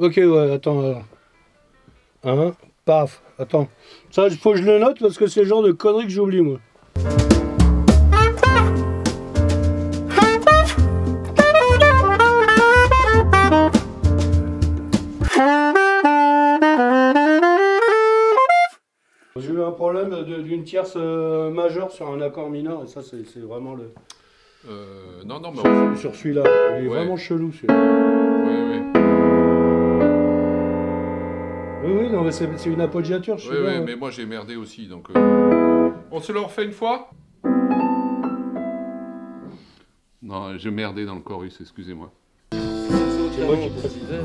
Ok, ouais, attends. alors. Hein? Paf. Attends. Ça, il faut que je le note parce que c'est le genre de conneries que j'oublie, moi. J'ai eu un problème d'une tierce euh, majeure sur un accord mineur et ça, c'est vraiment le. Euh, non, non, mais on- Sur celui-là. Il est Ouais. vraiment chelou, celui-là. Oui, oui, non, mais c'est une appoggiature, je Oui, oui, ouais. mais moi j'ai merdé aussi, donc... euh, On se le refait une fois? Non, j'ai merdé dans le chorus, excusez-moi. C'est moi qui précisais.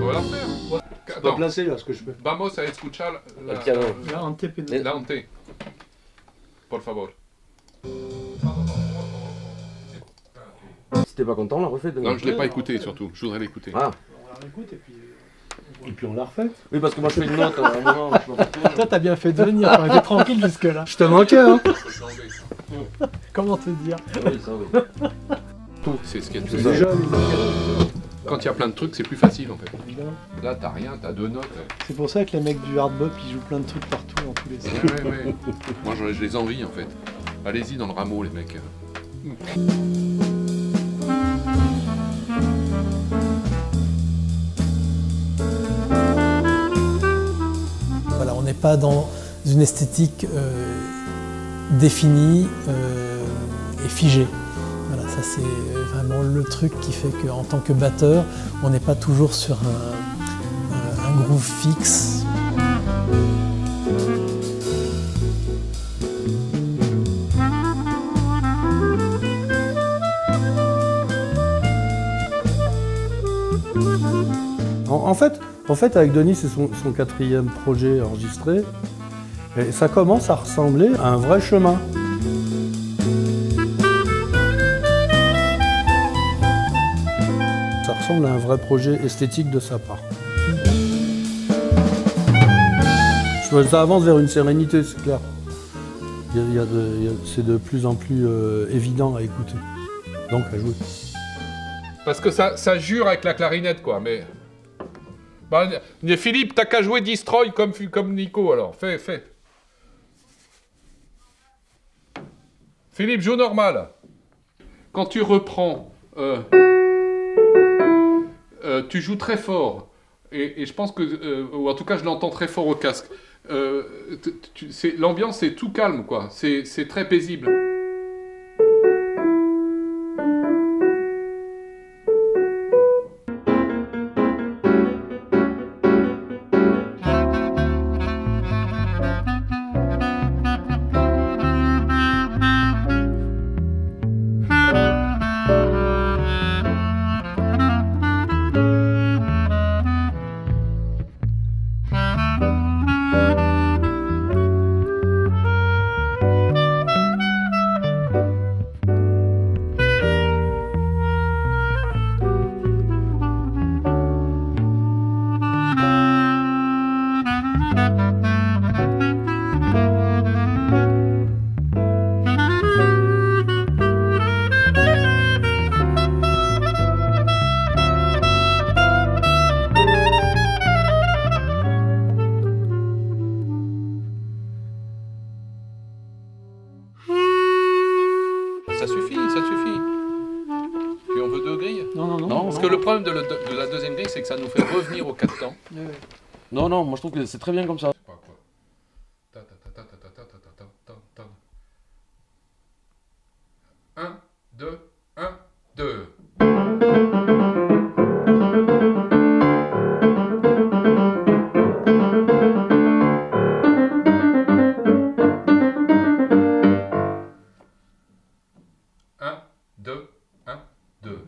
On va la refaire. Là ce que je fais. vamos a escuchar la, un TP. la ante. Por favor. Si t'es pas content, on la refait demain. Non, je l'ai pas écouté surtout, je voudrais l'écouter. Ah. On la réécoute et puis. Et puis on la refait. Oui, parce que moi je fais une note à un moment. je. Toi, t'as bien fait de venir, on était tranquille jusque-là. Je te manquais, hein Comment te dire Oui, ça, oui. C'est ce qu'il y a de plus déjà, Quand il y a plein de trucs, c'est plus facile en fait. Là, t'as rien, t'as deux notes. C'est pour ça que les mecs du hard bop ils jouent plein de trucs partout dans tous les sens. Ouais, ouais, ouais. Moi, je, je les envie en fait. Allez-y dans le rameau, les mecs. n'est pas dans une esthétique euh, définie euh, et figée. Voilà, ça c'est vraiment le truc qui fait qu'en tant que batteur, on n'est pas toujours sur un, groove fixe. En fait, en fait, avec Denis, c'est son, quatrième projet enregistré. Et ça commence à ressembler à un vrai chemin. Ça ressemble à un vrai projet esthétique de sa part. Ça avance vers une sérénité, c'est clair. C'est de plus en plus euh, évident à écouter. Donc à jouer. Parce que ça, ça jure avec la clarinette, quoi, mais... Bah, Philippe, t'as qu'à jouer Destroy comme, Nico, alors. Fais, fais. Philippe, joue normal. Quand tu reprends... euh, euh, tu joues très fort. Et, je pense que... euh, ou en tout cas, je l'entends très fort au casque. L'ambiance est tout calme, quoi. C'est très paisible. suffit, ça suffit. Et on veut deux grilles? Non, non, non. parce que le problème de, la deuxième grille, c'est que ça nous fait revenir aux quatre temps. Non, non, moi je trouve que c'est très bien comme ça. 2, 1, 2.